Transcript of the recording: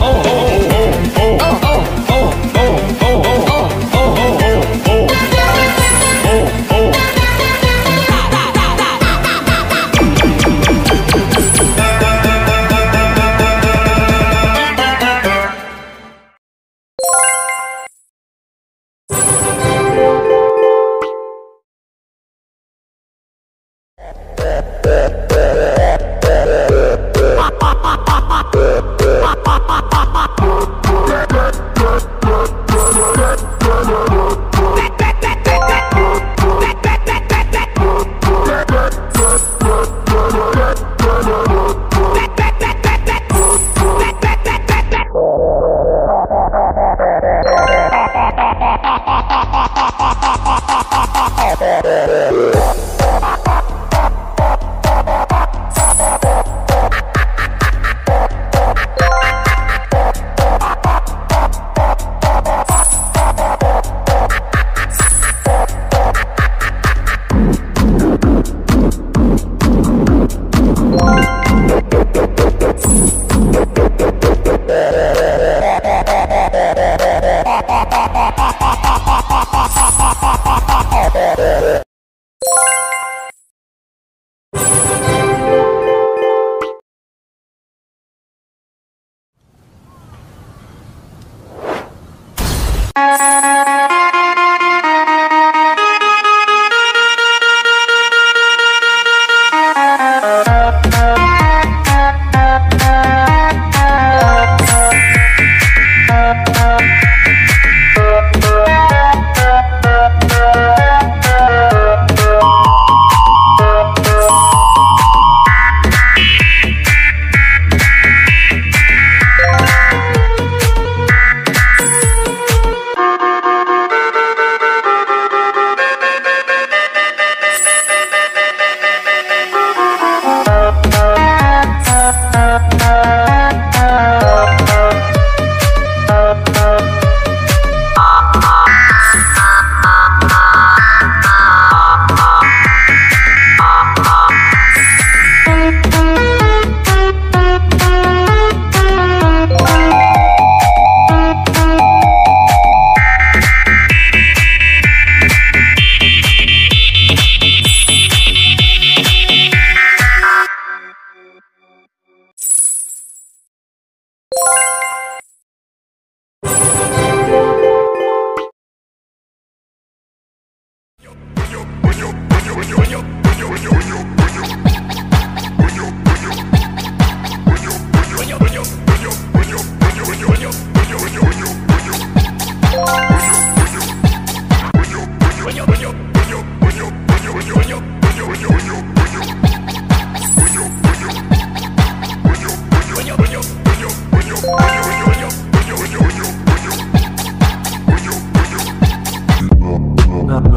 home. É,